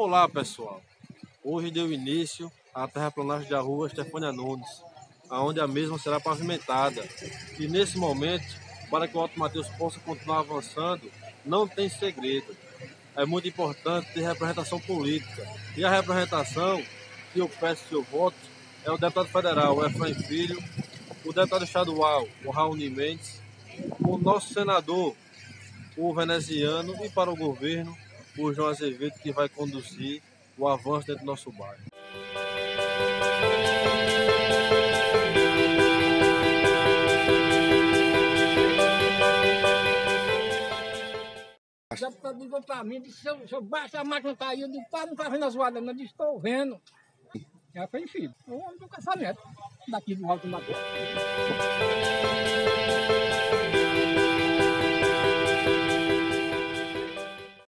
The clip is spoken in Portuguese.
Olá pessoal, hoje deu início à terraplanagem da rua Estefânia Nunes, onde a mesma será pavimentada. E nesse momento, para que o Alto Mateus possa continuar avançando, não tem segredo. É muito importante ter representação política. E a representação que eu peço seu voto é o deputado federal, o Efraim Filho, o deputado estadual, o Raoni Mendes, o nosso senador, o veneziano, e para o governo, o João Azevedo, que vai conduzir o avanço dentro do nosso bairro. O deputado ligou para mim, disse, seu, seu baixo, a máquina caiu, eu disse, pá, não está vendo a zoada, não, eu disse, estou vendo. Já foi filho, o homem do caçamento, daqui do Alto Mato.